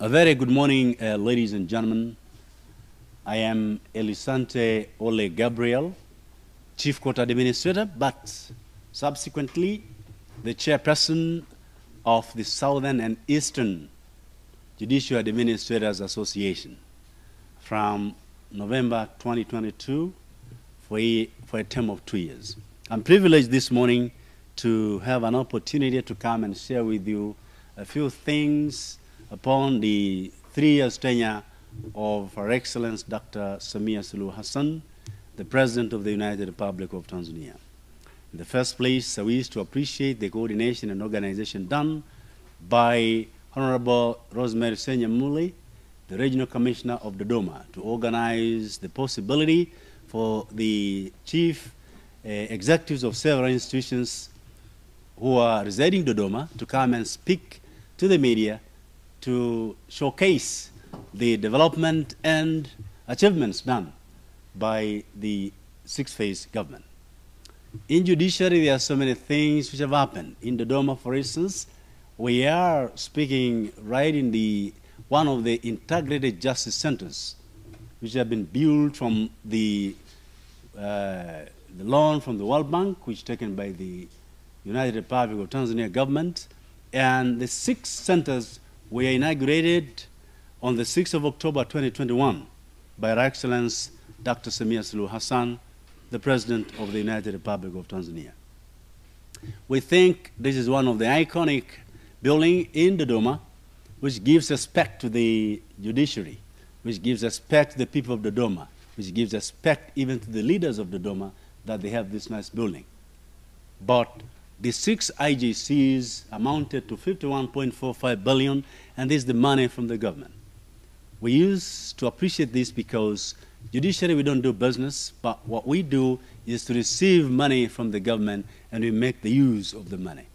A very good morning, uh, ladies and gentlemen. I am Elisante Ole Gabriel, Chief Court Administrator, but subsequently the chairperson of the Southern and Eastern Judicial Administrators Association from November 2022 for a, for a term of two years. I'm privileged this morning to have an opportunity to come and share with you a few things upon the three years tenure of Her Excellence Dr. Samia Suluhu Hassan, the President of the United Republic of Tanzania. In the first place, I wish to appreciate the coordination and organization done by Honorable Rosemary Senyamule, the Regional Commissioner of Dodoma, to organize the possibility for the chief uh, executives of several institutions who are residing in Dodoma to come and speak to the media to showcase the development and achievements done by the six-phase government. In judiciary, there are so many things which have happened. In Dodoma, for instance, we are speaking right in the one of the integrated justice centers, which have been built from the, uh, the loan from the World Bank, which taken by the United Republic of Tanzania government, and the six centers were inaugurated on the 6th of October 2021 by Her Excellence Dr. Samia Suluhu Hassan, the President of the United Republic of Tanzania. We think this is one of the iconic buildings in Dodoma, which gives respect to the judiciary, which gives respect to the people of Dodoma, which gives respect even to the leaders of Dodoma that they have this nice building. But the six IJCs amounted to 51.45 billion, and this is the money from the government. We used to appreciate this because judiciary we don't do business, but what we do is to receive money from the government and we make the use of the money.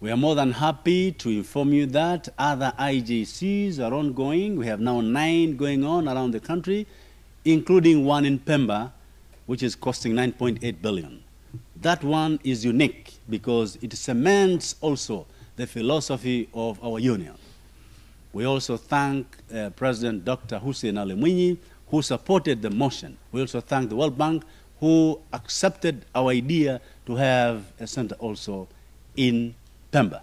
We are more than happy to inform you that other IJCs are ongoing. We have now nine going on around the country, including one in Pemba, which is costing 9.8 billion. That one is unique because it cements also the philosophy of our union. We also thank uh, President Dr. Hussein Ali Mwinyi, who supported the motion. We also thank the World Bank, who accepted our idea to have a center also in Pemba.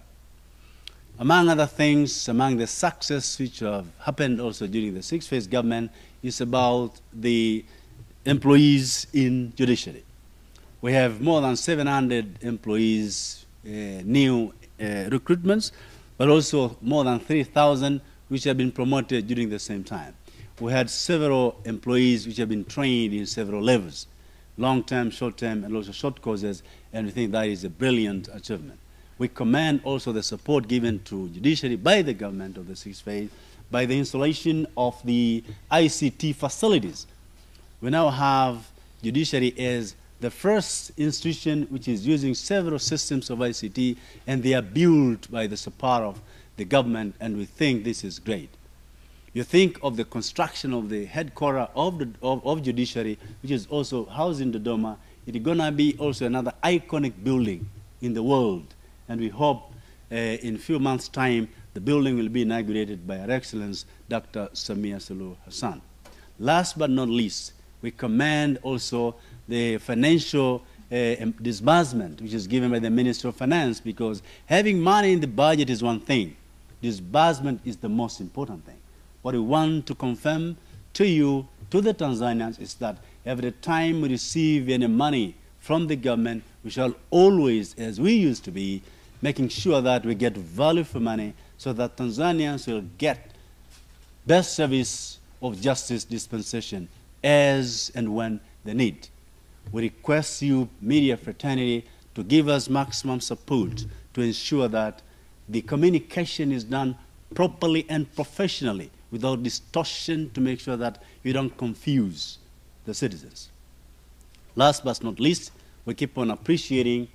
Among other things, among the success which have happened also during the six-phase government is about the employees in judiciary. We have more than 700 employees, uh, new uh, recruitments, but also more than 3,000 which have been promoted during the same time. We had several employees which have been trained in several levels, long-term, short-term, and also short courses, and we think that is a brilliant achievement. We commend also the support given to judiciary by the government of the sixth phase by the installation of the ICT facilities. We now have judiciary as the first institution which is using several systems of ICT, and they are built by the support of the government, and we think this is great. You think of the construction of the headquarters of, the, of, of judiciary, which is also housed in Dodoma. It's going to be also another iconic building in the world, and we hope uh, in a few months' time the building will be inaugurated by Her Excellence Dr. Samia Suluhu Hassan. Last but not least, we commend also the financial uh, disbursement which is given by the Minister of Finance because having money in the budget is one thing. Disbursement is the most important thing. What we want to confirm to you, to the Tanzanians, is that every time we receive any money from the government, we shall always, as we used to be, making sure that we get value for money so that Tanzanians will get best service of justice dispensation as and when they need. We request you, media fraternity, to give us maximum support to ensure that the communication is done properly and professionally without distortion to make sure that you don't confuse the citizens. Last but not least, we keep on appreciating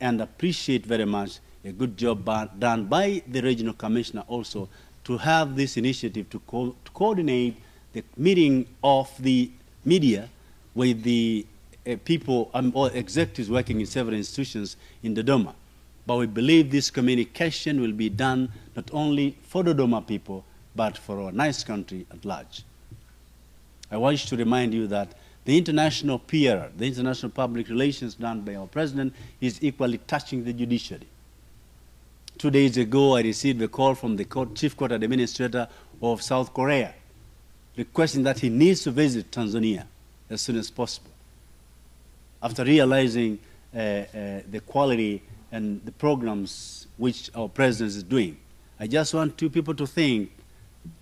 and appreciate very much a good job done by the regional commissioner also to have this initiative to, co to coordinate the meeting of the media with the uh, people um, or executives working in several institutions in Dodoma. But we believe this communication will be done not only for the Dodoma people, but for our nice country at large. I wish to remind you that the international PR, the international public relations done by our president, is equally touching the judiciary. Two days ago, I received a call from the court, chief court administrator of South Korea requesting that he needs to visit Tanzania as soon as possible. After realizing uh, uh, the quality and the programs which our president is doing, I just want two people to think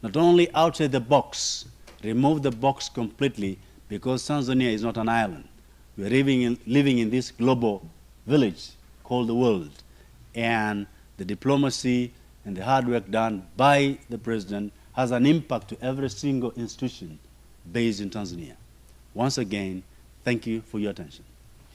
not only outside the box, remove the box completely because Tanzania is not an island. We are living in, living in this global village called the world. And the diplomacy and the hard work done by the president has an impact to every single institution based in Tanzania. Once again, thank you for your attention.